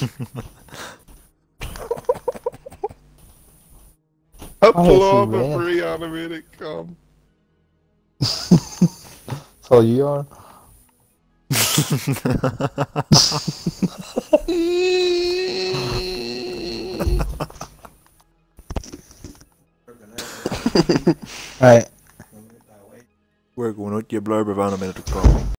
I I pull off a free automatic come. Um, so you are? Alright. We're going out your blurb of animated come.